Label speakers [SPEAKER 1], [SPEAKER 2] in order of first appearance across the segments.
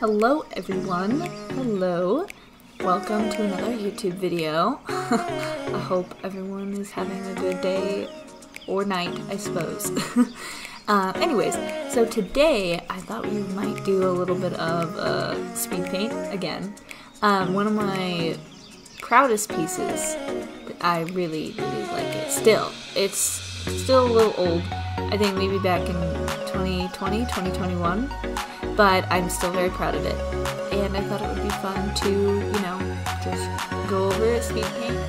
[SPEAKER 1] Hello everyone. Hello. Welcome to another YouTube video. I hope everyone is having a good day or night, I suppose. uh, anyways, so today I thought we might do a little bit of uh, speed paint again. Um, one of my proudest pieces. I really, really like it. Still, it's still a little old. I think maybe back in 2020, 2021 but I'm still very proud of it. And I thought it would be fun to, you know, just go over a speed paint.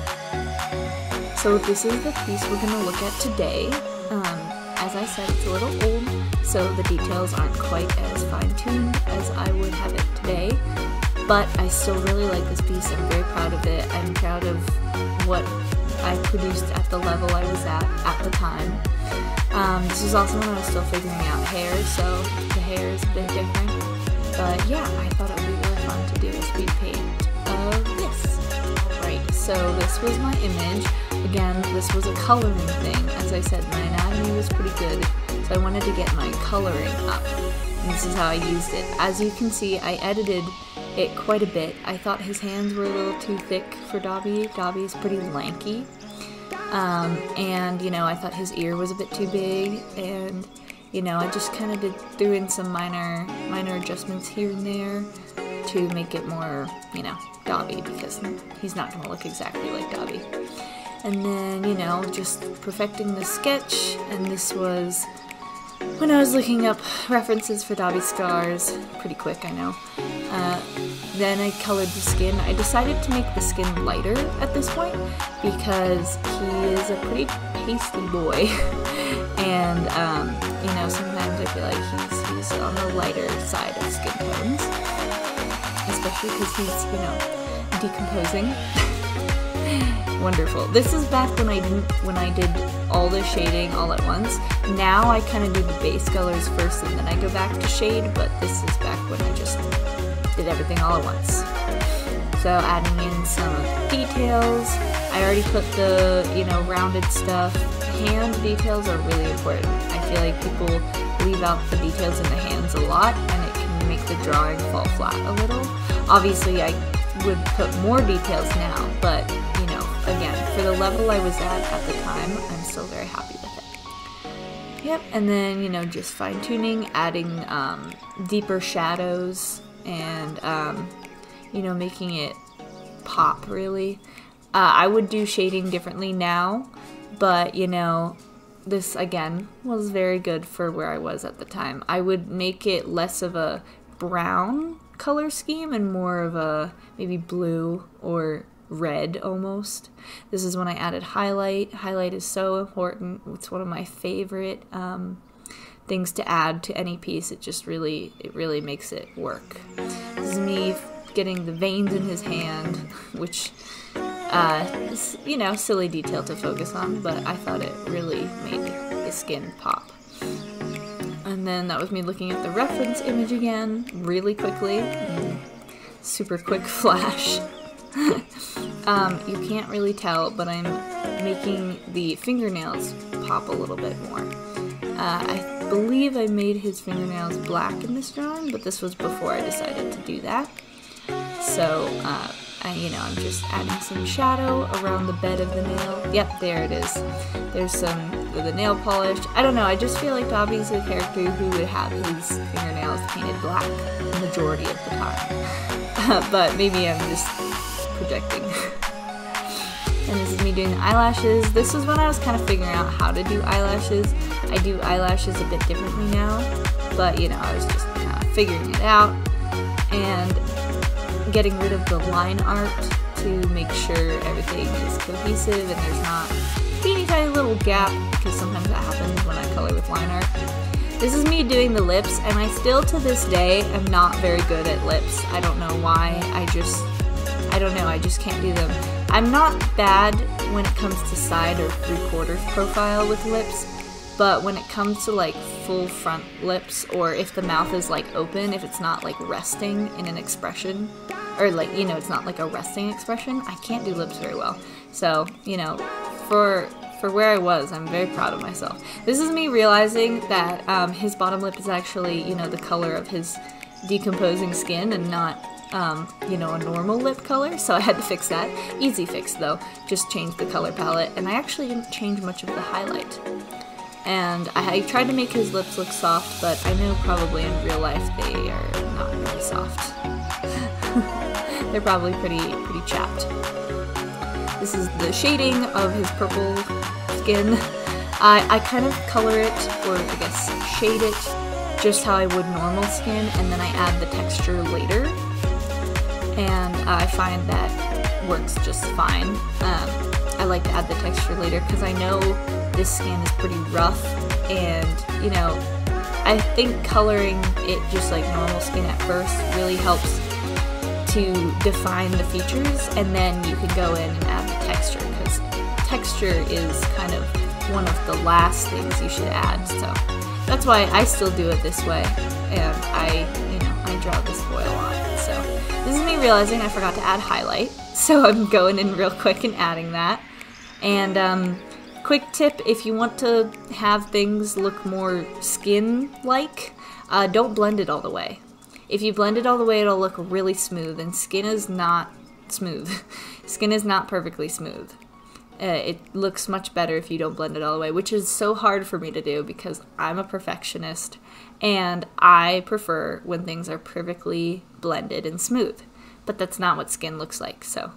[SPEAKER 1] So this is the piece we're going to look at today. Um, as I said, it's a little old, so the details aren't quite as fine-tuned as I would have it today. But I still really like this piece. I'm very proud of it. I'm proud of what I produced at the level I was at at the time. Um, this is also when I was still figuring out hair, so the hair is a bit different. But yeah, I thought it would be really fun to do a speed paint of this. Right, so this was my image. Again, this was a coloring thing. As I said, my anatomy was pretty good, so I wanted to get my coloring up. And this is how I used it. As you can see, I edited it quite a bit. I thought his hands were a little too thick for Dabi. Dabi's pretty lanky. Um, and, you know, I thought his ear was a bit too big, and, you know, I just kind of did threw in some minor, minor adjustments here and there to make it more, you know, Dabi, because he's not going to look exactly like Dabi. And then, you know, just perfecting the sketch, and this was when I was looking up references for Dabi scars, pretty quick, I know. Uh, then I colored the skin. I decided to make the skin lighter at this point because he is a pretty pasty boy. and, um, you know, sometimes I feel like he's, he's on the lighter side of skin tones. Especially because he's, you know, decomposing. Wonderful. This is back when I didn't when I did all the shading all at once. Now I kind of do the base colors first and then I go back to shade, but this is back when I just did everything all at once. So adding in some details. I already put the, you know, rounded stuff. Hand details are really important. I feel like people leave out the details in the hands a lot and it can make the drawing fall flat a little. Obviously I would put more details now, but you know, again, for the level I was at at the time, I'm still very happy with it. Yep, and then, you know, just fine tuning, adding um, deeper shadows and, um, you know, making it pop really. Uh, I would do shading differently now, but, you know, this again was very good for where I was at the time. I would make it less of a brown color scheme and more of a maybe blue or red almost. This is when I added highlight. Highlight is so important. It's one of my favorite um, things to add to any piece. It just really, it really makes it work. This is me getting the veins in his hand, which, uh, is, you know, silly detail to focus on, but I thought it really made his skin pop. And then that was me looking at the reference image again, really quickly. Super quick flash. um, you can't really tell, but I'm making the fingernails pop a little bit more. Uh, I believe I made his fingernails black in this drawing, but this was before I decided to do that. So, uh, I, you know, I'm just adding some shadow around the bed of the nail. Yep, there it is. There's some of the nail polish. I don't know, I just feel like Dabi's a character who would have his fingernails painted black the majority of the time. but maybe I'm just projecting. and this is me doing eyelashes. This is when I was kind of figuring out how to do eyelashes. I do eyelashes a bit differently now, but you know, I was just figuring it out. And getting rid of the line art to make sure everything is cohesive and there's not teeny tiny little gap because sometimes that happens when I color with line art. This is me doing the lips and I still to this day am not very good at lips. I don't know why. I just, I don't know, I just can't do them. I'm not bad when it comes to side or three quarters profile with lips, but when it comes to like full front lips or if the mouth is like open, if it's not like resting in an expression, or like, you know, it's not like a resting expression, I can't do lips very well. So, you know, for for where I was, I'm very proud of myself. This is me realizing that um, his bottom lip is actually, you know, the color of his decomposing skin and not um, you know, a normal lip color, so I had to fix that. Easy fix though, just change the color palette, and I actually didn't change much of the highlight. And I, tried to make his lips look soft, but I know probably in real life they are not very soft. They're probably pretty, pretty chapped. This is the shading of his purple skin. I, I kind of color it, or I guess shade it, just how I would normal skin, and then I add the texture later and I find that works just fine. Um, I like to add the texture later because I know this skin is pretty rough and you know I think coloring it just like normal skin at first really helps to define the features and then you can go in and add the texture because texture is kind of one of the last things you should add so that's why I still do it this way and I you know I draw this foil on this is me realizing I forgot to add highlight, so I'm going in real quick and adding that. And um, quick tip, if you want to have things look more skin-like, uh, don't blend it all the way. If you blend it all the way, it'll look really smooth, and skin is not smooth. skin is not perfectly smooth. Uh, it looks much better if you don't blend it all the way, which is so hard for me to do because I'm a perfectionist and I prefer when things are perfectly blended and smooth. But that's not what skin looks like, so.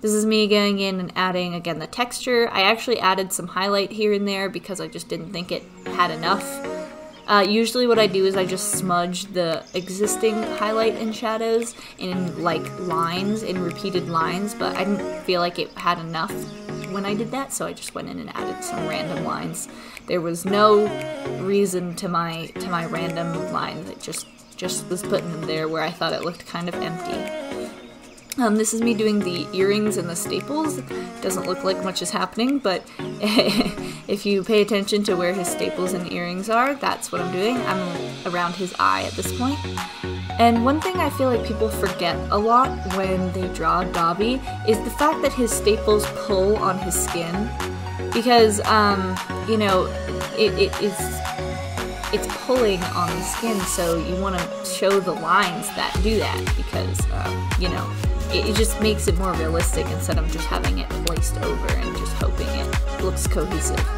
[SPEAKER 1] This is me going in and adding, again, the texture. I actually added some highlight here and there because I just didn't think it had enough. Uh, usually what I do is I just smudge the existing highlight and shadows in like lines, in repeated lines, but I didn't feel like it had enough when I did that, so I just went in and added some random lines. There was no reason to my to my random lines. It just just was putting them there where I thought it looked kind of empty. Um, this is me doing the earrings and the staples. Doesn't look like much is happening, but if you pay attention to where his staples and earrings are, that's what I'm doing. I'm around his eye at this point. And one thing I feel like people forget a lot when they draw Dabi is the fact that his staples pull on his skin. Because, um, you know, it, it is it's pulling on the skin, so you want to show the lines that do that because, um, you know, it, it, just makes it more realistic instead of just having it placed over and just hoping it looks cohesive.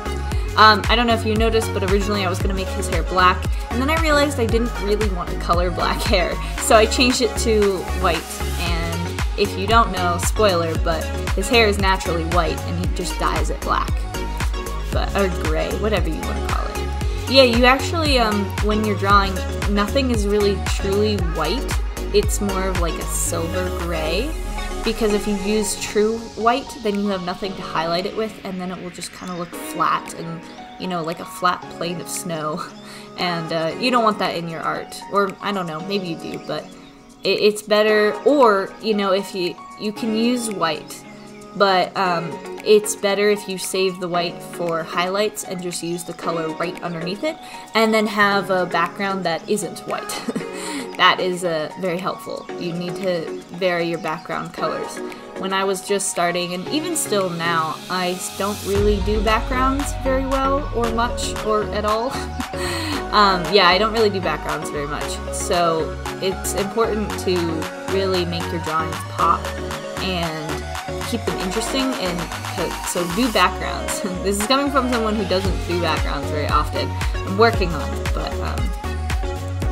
[SPEAKER 1] Um, I don't know if you noticed, but originally I was going to make his hair black, and then I realized I didn't really want to color black hair, so I changed it to white, and if you don't know, spoiler, but his hair is naturally white, and he just dyes it black. But, or gray, whatever you want to call it. Yeah, you actually, um, when you're drawing, nothing is really truly white. It's more of like a silver gray because if you use true white, then you have nothing to highlight it with, and then it will just kind of look flat and, you know, like a flat plane of snow. And uh, you don't want that in your art. Or, I don't know, maybe you do, but it, it's better, or, you know, if you, you can use white, but um, it's better if you save the white for highlights and just use the color right underneath it, and then have a background that isn't white. that is uh, very helpful. You need to vary your background colors. When I was just starting, and even still now, I don't really do backgrounds very well, or much, or at all. um, yeah, I don't really do backgrounds very much. So it's important to really make your drawings pop and keep them interesting and so do backgrounds. this is coming from someone who doesn't do backgrounds very often. I'm working on it, but um,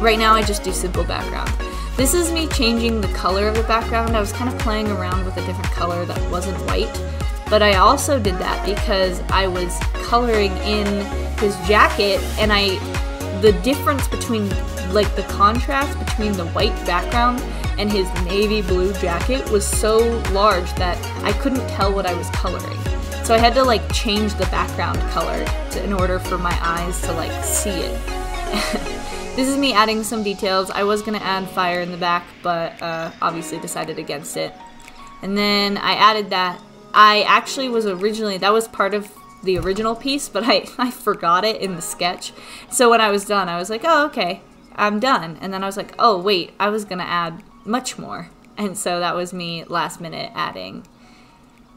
[SPEAKER 1] Right now I just do simple background. This is me changing the color of the background. I was kind of playing around with a different color that wasn't white, but I also did that because I was coloring in his jacket and I, the difference between, like the contrast between the white background and his navy blue jacket was so large that I couldn't tell what I was coloring. So I had to like change the background color to, in order for my eyes to like see it. This is me adding some details. I was going to add fire in the back, but uh, obviously decided against it. And then I added that. I actually was originally, that was part of the original piece, but I, I forgot it in the sketch. So when I was done, I was like, oh, okay, I'm done. And then I was like, oh, wait, I was going to add much more. And so that was me last minute adding.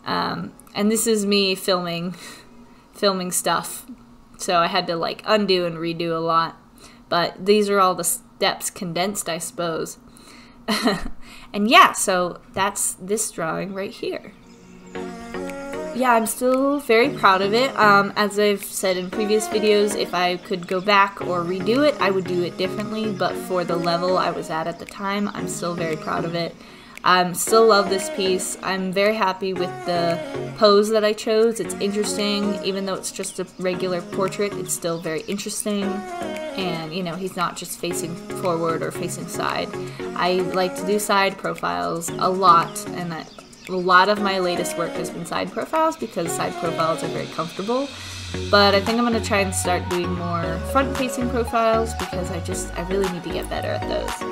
[SPEAKER 1] Um, and this is me filming, filming stuff. So I had to like undo and redo a lot. But these are all the steps condensed, I suppose. and yeah, so that's this drawing right here. Yeah, I'm still very proud of it. Um, as I've said in previous videos, if I could go back or redo it, I would do it differently, but for the level I was at at the time, I'm still very proud of it. I um, still love this piece. I'm very happy with the pose that I chose. It's interesting, even though it's just a regular portrait, it's still very interesting. And, you know, he's not just facing forward or facing side. I like to do side profiles a lot, and a lot of my latest work has been side profiles because side profiles are very comfortable. But I think I'm going to try and start doing more front-facing profiles because I just, I really need to get better at those.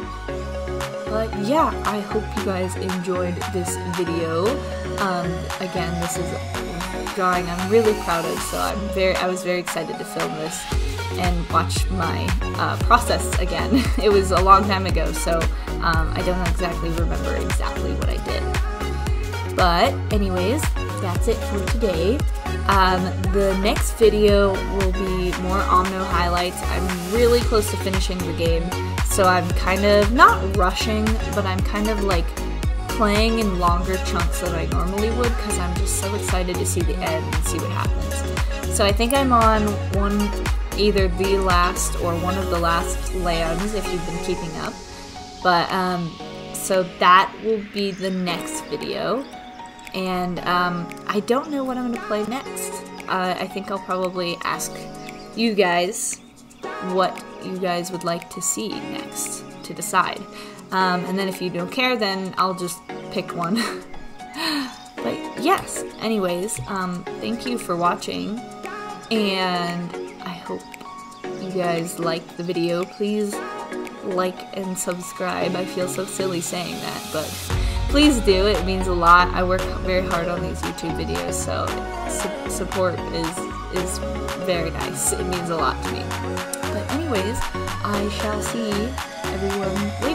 [SPEAKER 1] But yeah, I hope you guys enjoyed this video. Um, again, this is a drawing I'm really proud of, so I'm very, I was very excited to film this and watch my uh, process again. it was a long time ago, so um, I don't exactly remember exactly what I did. But anyways, that's it for today. Um, the next video will be more Omno highlights. I'm really close to finishing the game so I'm kind of not rushing, but I'm kind of like playing in longer chunks than I normally would because I'm just so excited to see the end and see what happens. So I think I'm on one, either the last or one of the last lands if you've been keeping up. But um, so that will be the next video. And um, I don't know what I'm going to play next. Uh, I think I'll probably ask you guys what you guys would like to see next to decide. Um, and then if you don't care, then I'll just pick one. but yes, anyways, um, thank you for watching, and I hope you guys like the video. Please like and subscribe. I feel so silly saying that, but please do. It means a lot. I work very hard on these YouTube videos, so su support is is very nice. It means a lot to me. Anyways, I shall see everyone